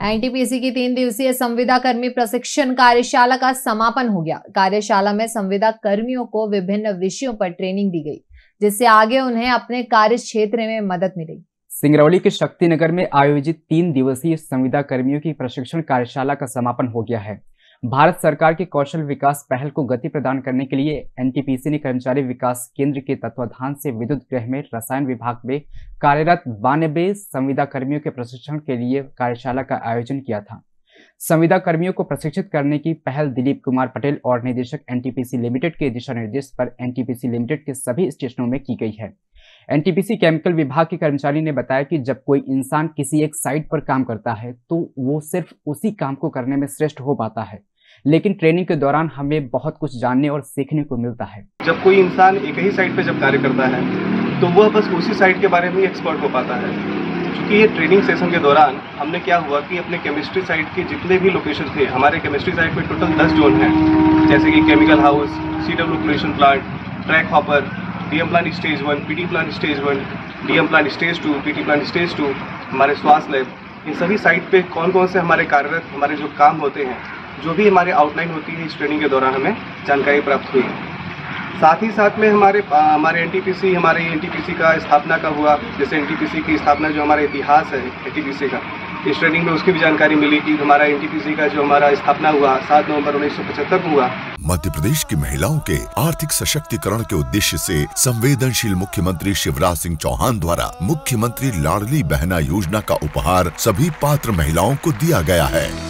NTPC की तीन दिवसीय संविदा कर्मी प्रशिक्षण कार्यशाला का समापन हो गया। कार्यशाला में संविदा कर्मियों को विभिन्न विषयों पर ट्रेनिंग दी गई, जिससे आगे उन्हें अपने कार्य क्षेत्र में मदद मिलेगी सिंगरौली के शक्तिनगर में आयोजित तीन दिवसीय संविदा कर्मियों की प्रशिक्षण कार्यशाला का समापन हो गया है। भारत सरकार के कौशल विकास पहल को गति प्रदान करने के लिए एनटीपीसी ने कर्मचारी विकास केंद्र के तत्वाधान से विद्युत गृह में रसायन विभाग में कार्यरत बानबे संविदा कर्मियों के प्रशिक्षण के लिए कार्यशाला का आयोजन किया था। संविदा कर्मियों को प्रशिक्षित करने की पहल दिलीप कुमार पटेल और निदेशक एनटीपीसी लिमिटेड के दिशा निर्देश पर एनटीपीसी लिमिटेड के सभी स्टेशनों में की गई है। एनटीपीसी केमिकल विभाग के कर्मचारी ने बताया कि जब कोई इंसान किसी एक साइट पर काम करता है तो वो सिर्फ़ उसी काम को करने में श्रेष्ठ हो पाता है। लेकिन ट्रेनिंग के दौरान हमें बहुत कुछ जानने और सीखने को मिलता है। जब कोई इंसान एक ही साइट पे जब कार्य करता है तो वह बस उसी साइट के बारे में एक्सपर्ट हो पाता है। क्योंकि ये ट्रेनिंग सेशन के दौरान हमने क्या हुआ कि अपने केमिस्ट्री साइट के जितने भी लोकेशन थे, हमारे केमिस्ट्री साइट में टोटल दस जोन हैं। जैसे कि chemical house C W plant track hopper DM plant stage one PT plant stage one DM plant stage two PT plant stage two हमारे स्वास्थ्य लैब इन सभी साइट पे कौन कौन से हमारे कार्यरत, हमारे जो काम होते हैं जो भी हमारे आउटलाइन होती है इस ट्रेनिंग के दौरान हमें जानकारी प्राप्त हुई साथ ही साथ में हमारे हमारे एनटीपीसी हमारे एनटीपीसी का स्थापना का हुआ? जैसे एनटीपीसी की स्थापना जो हमारा इतिहास है एनटीपीसी का, इस ट्रेनिंग में उसकी भी जानकारी मिली कि हमारा एनटीपीसी का जो हमारा स्थापना हुआ, सात नवंबर उन्नीस सौ पचहत्तर को हुआ। मध्य प्रदेश की महिलाओं के आर्थिक सशक्तिकरण के उद्देश्य से संवेदनशील मुख्यमंत्री शिवराज सिंह चौहान द्वारा मुख्यमंत्री लाडली बहना योजना का उपहार सभी पात्र महिलाओं को दिया गया है।